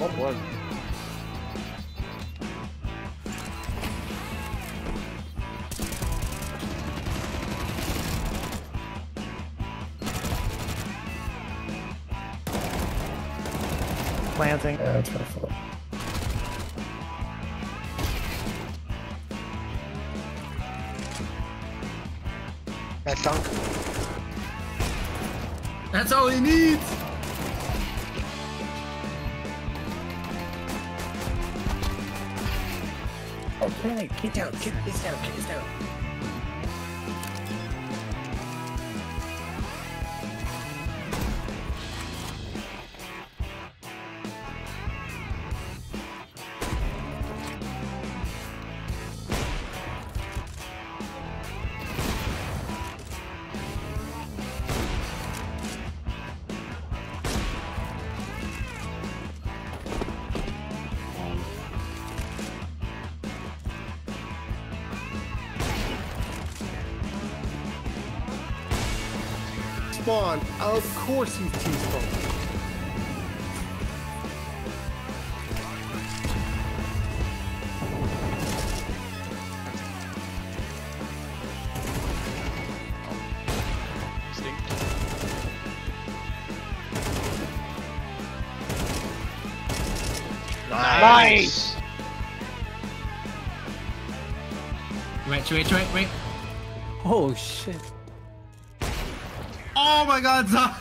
Vambora. Planting. Yeah, that's my fault. That dunk. That's all he needs. Oh, okay, get down, get this down, get this down. Spawn. Of course he's T-spawn. Nice. Wait, wait, wait, wait. Oh shit. Oh my god, Zah!